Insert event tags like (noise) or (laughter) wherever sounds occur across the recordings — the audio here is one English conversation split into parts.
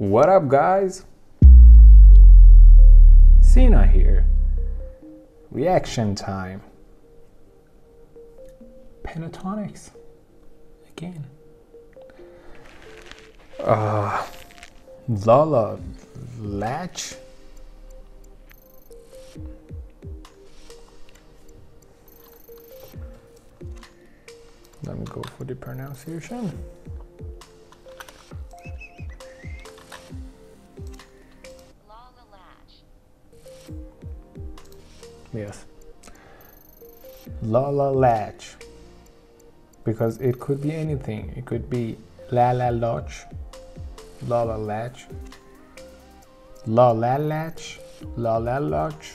What up, guys? Cina here. Reaction time. Pentatonix. Again. Uh, Lala Latch. Let me go for the pronunciation. Yes. Lala Latch. Because it could be anything. It could be Lala Lodge, Lala Latch, Lala Latch, Lala Lodge,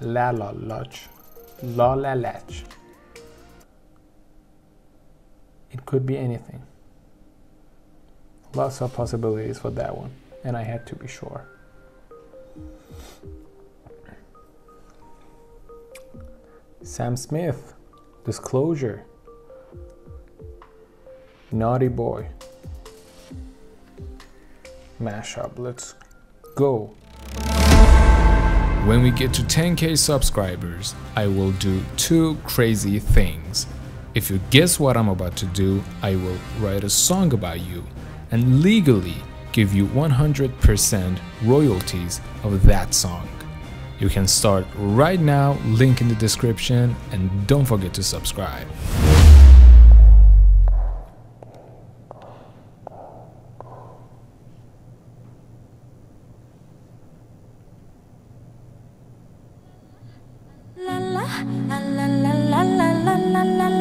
Lala Lodge, Lala Latch. It could be anything. Lots of possibilities for that one, and I had to be sure. Sam Smith, Disclosure, Naughty Boy, Mashup. Let's go. When we get to 10k subscribers, I will do two crazy things. If you guess what I'm about to do, I will write a song about you and legally give you 100% royalties of that song. You can start right now, link in the description, and don't forget to subscribe. La la la la la la la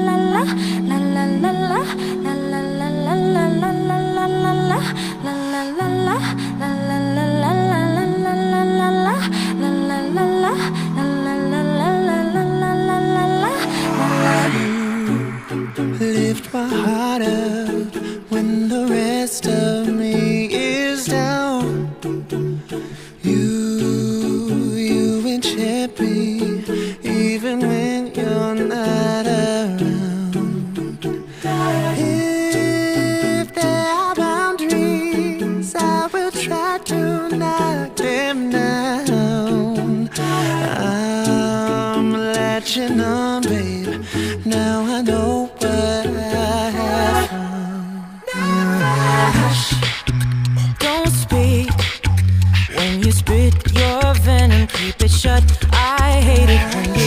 Spit your venom, keep it shut. I hate it when you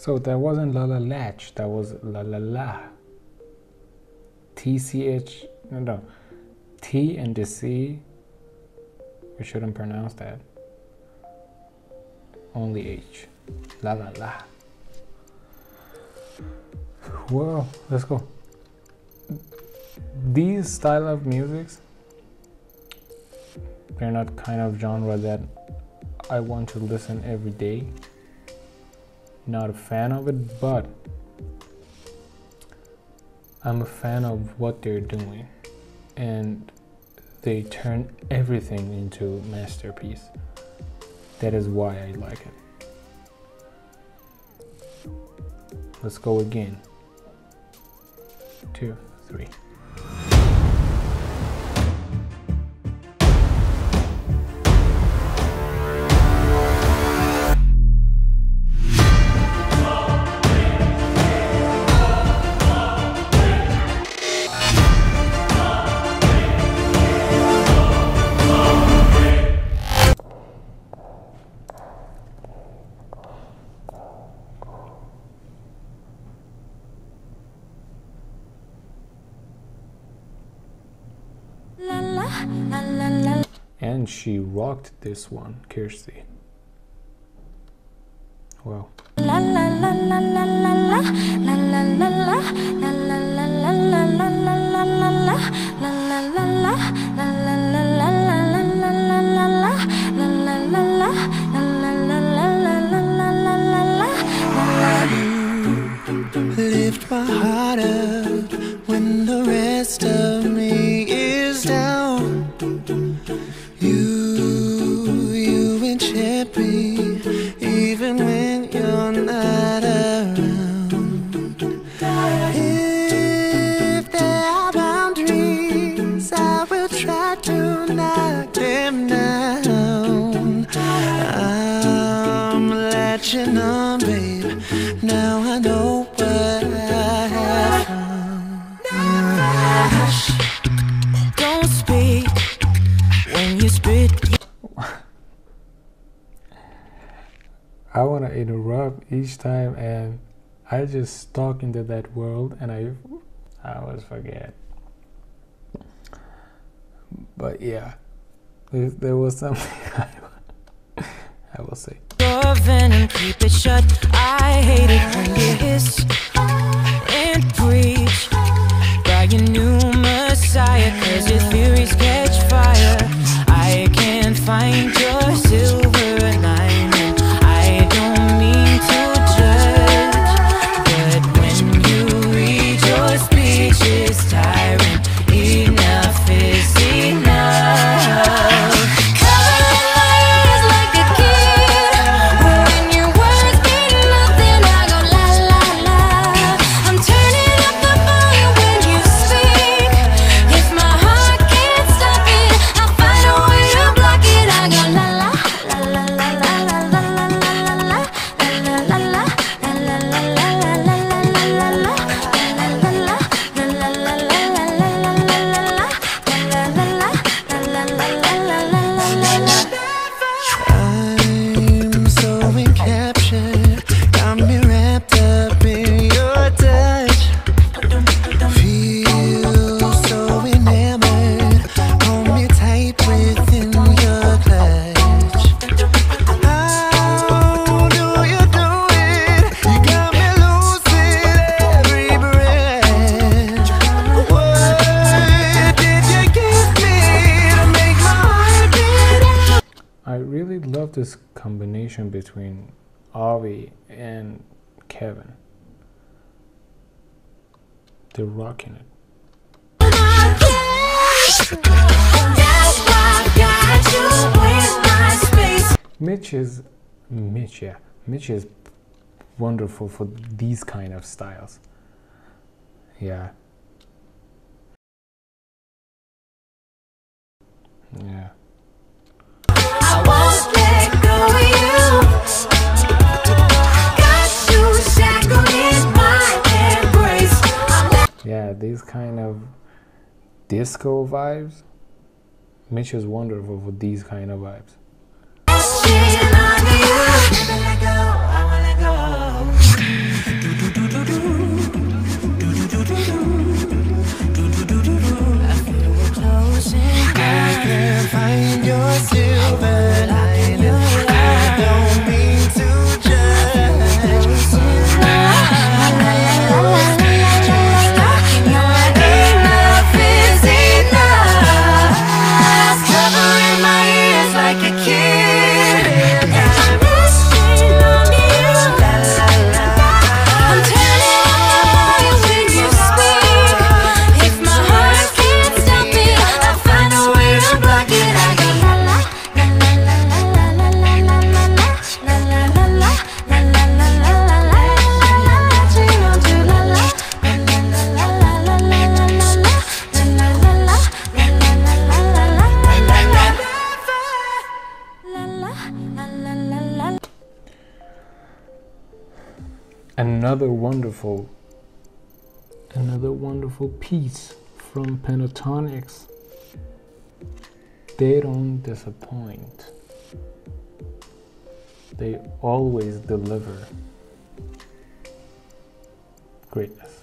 So that wasn't la la latch, that was la la la. T C H, no, no. T and the C, we shouldn't pronounce that. Only H. La la la. Well, let's go. These style of musics, they're not kind of genre that I want to listen every day. Not a fan of it, but I'm a fan of what they're doing. And they turn everything into masterpiece. That is why I like it. Let's go again. Two, three. And she rocked this one, Kirsty. Wow. Lift my heart up when the rest of me I'm on, babe. Now I know I have. Hush, don't speak when you spit. I want to interrupt each time and I just stalk into that world and I I always forget. But yeah, there, there was something (laughs) I, I will say. Your venom, keep it shut. I hate it when you hiss and preach by your new messiah. Cause your theories catch fire. Really love this combination between Avi and Kevin. They're rocking it. Mitch is Mitch, yeah. Mitch is wonderful for these kind of styles. Yeah. Yeah. These kind of disco vibes. Mitch is wonderful for these kind of vibes. wonderful. Another wonderful piece from Pentatonix. They don't disappoint. They always deliver greatness.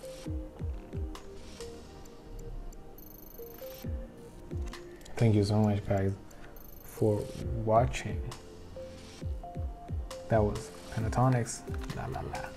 Thank you so much, guys, for watching. That was Pentatonix. La la la.